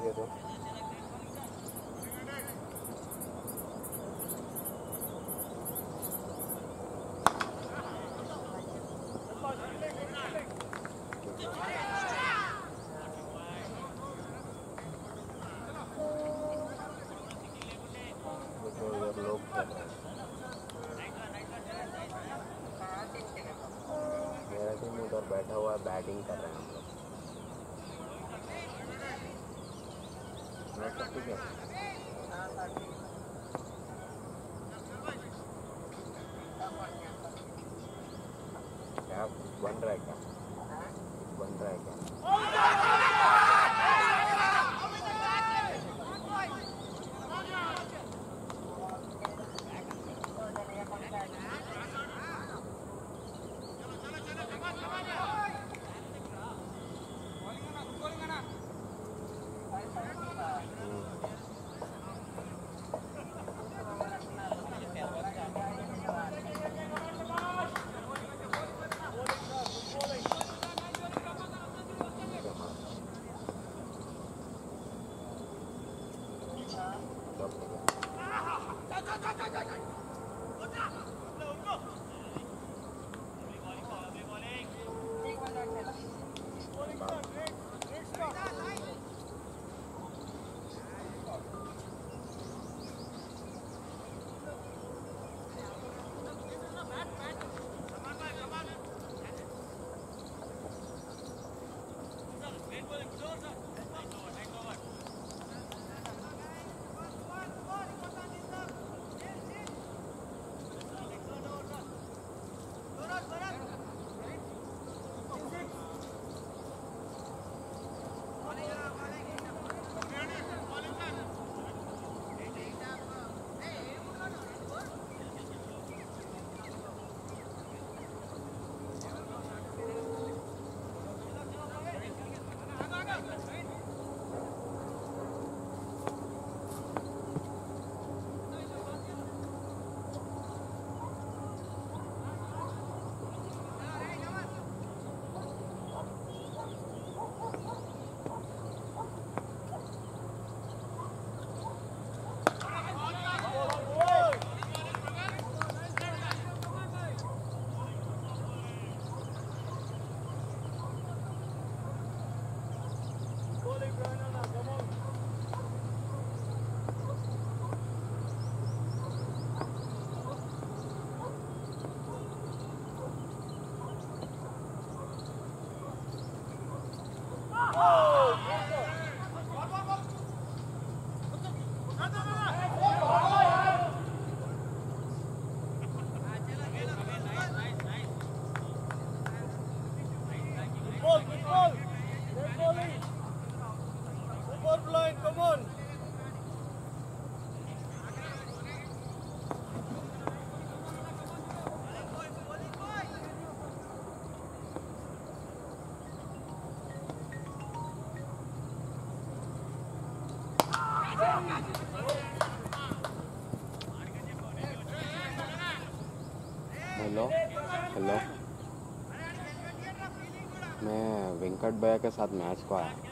तो। टीम उधर बैठा हुआ batting one right. こっちい hello hello मैं वेंकट भैया के साथ मैच को आया।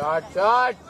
Shot, shot.